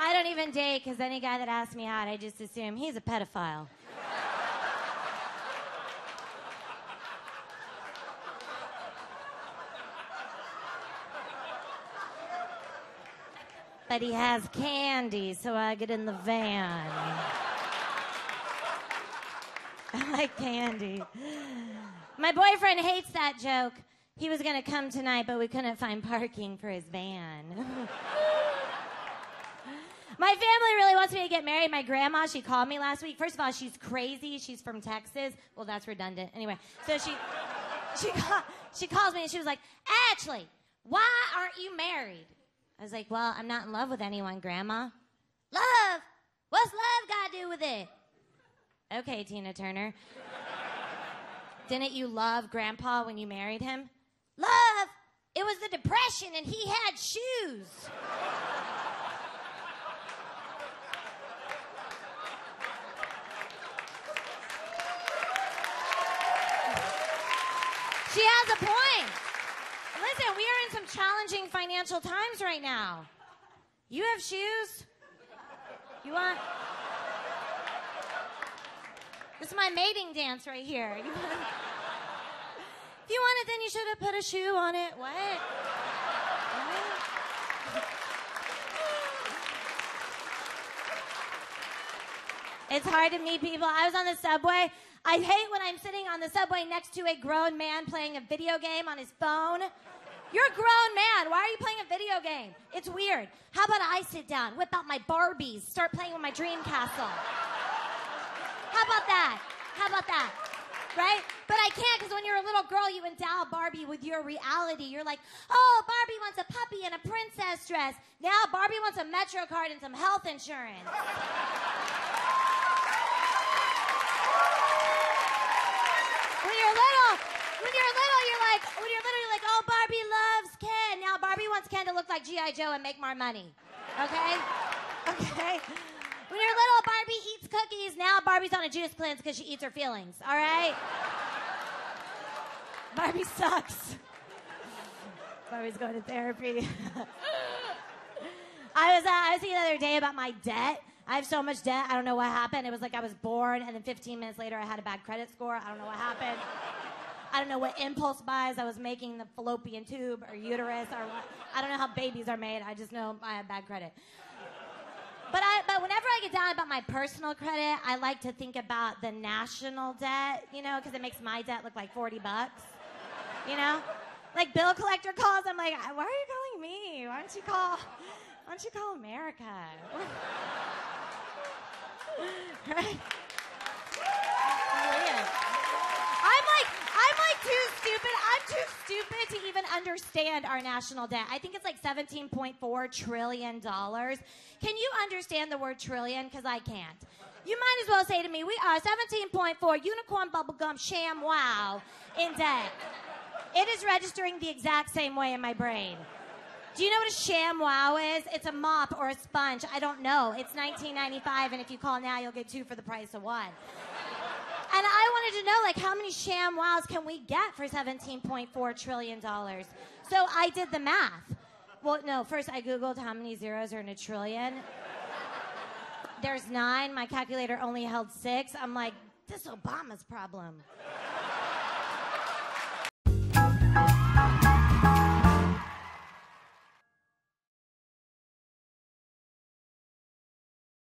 I don't even date because any guy that asks me out, I just assume he's a pedophile. but he has candy, so I get in the van. I like candy. My boyfriend hates that joke. He was going to come tonight, but we couldn't find parking for his van. My family really wants me to get married. My grandma, she called me last week. First of all, she's crazy. She's from Texas. Well, that's redundant. Anyway, so she she ca- she calls me and she was like, "Ashley, why aren't you married?" I was like, "Well, I'm not in love with anyone, grandma." Love? What's love got to do with it? Okay, Tina Turner. Didn't you love grandpa when you married him? Love? It was the depression and he had shoes. She has a point. Listen, we are in some challenging financial times right now. You have shoes? You want? This is my mating dance right here. If you want it, then you should have put a shoe on it. What? It's hard to meet people. I was on the subway. I hate when I'm sitting on the subway next to a grown man playing a video game on his phone. You're a grown man. Why are you playing a video game? It's weird. How about I sit down, whip out my Barbies, start playing with my dream castle? How about that? How about that? Right? But I can't because when you're a little girl, you endow Barbie with your reality. You're like, oh, Barbie wants a puppy and a princess dress. Now Barbie wants a MetroCard and some health insurance. when you're little, when you're little, you're like, when you're little, you're like, oh, Barbie loves Ken. Now Barbie wants Ken to look like G.I. Joe and make more money. Okay? Okay? When you're little, Barbie eats cookies. Now Barbie's on a juice cleanse because she eats her feelings. All right? Barbie sucks. Barbie's going to therapy. I was uh, I was thinking the other day about my debt. I have so much debt. I don't know what happened. It was like I was born, and then 15 minutes later, I had a bad credit score. I don't know what happened. I don't know what impulse buys I was making the fallopian tube or uterus or what. I don't know how babies are made. I just know I have bad credit. But I, but whenever I get down about my personal credit, I like to think about the national debt, you know, because it makes my debt look like 40 bucks. You know? Like bill collector calls, I'm like, why are you calling me? Why don't you call why don't you call America? right? Brilliant. I'm like, I'm like too stupid. I'm too stupid to even understand our national debt. I think it's like 17.4 trillion dollars. Can you understand the word trillion? Because I can't. You might as well say to me, we are 17.4 unicorn bubblegum ShamWow in debt. It is registering the exact same way in my brain. Do you know what a ShamWow is? It's a mop or a sponge. I don't know. It's 1995, and if you call now, you'll get two for the price of one. And I wanted to know, like, how many ShamWows can we get for 17.4 trillion dollars? So I did the math. Well, no, first I googled how many zeros are in a trillion. There's nine. My calculator only held six. I'm like, this Obama's problem.